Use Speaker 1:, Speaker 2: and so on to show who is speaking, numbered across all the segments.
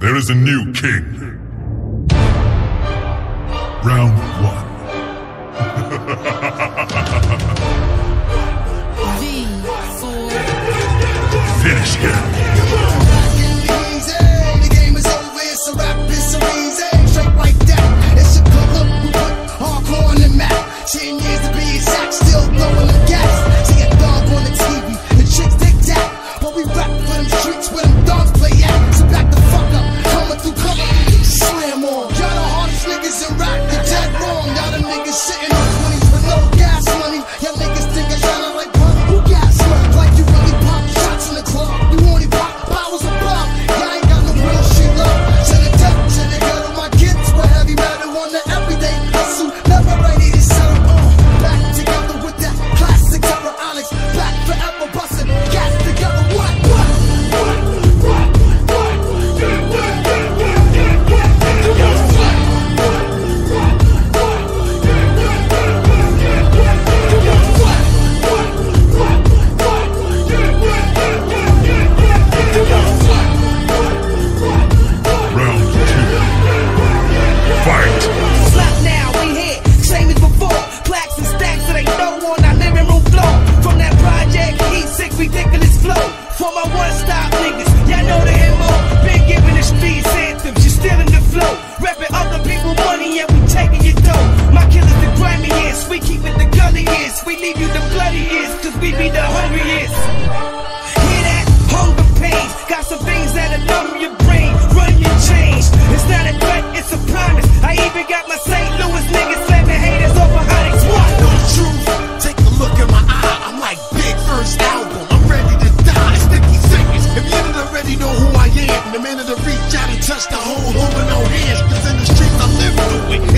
Speaker 1: There is a new king. Round one. V Finish him.
Speaker 2: Easy, the game is over, it's
Speaker 3: we the hungriest. Hear that? Hunger pains. Got some things that'll numb your brain. Run your change. It's not a threat, it's a promise. I even got my St. Louis niggas slapping haters off of ex. What?
Speaker 4: No truth. Take a look in my eye. I'm like big first album. I'm ready to die. It's 50 seconds. If you didn't already know who I am, the minute to reach out and touch the whole holding no hands. Cause in the streets I live through it.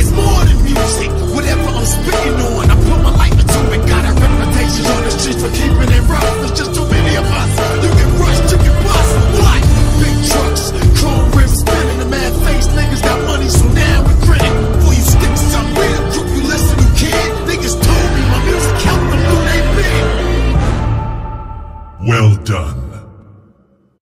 Speaker 1: Well done.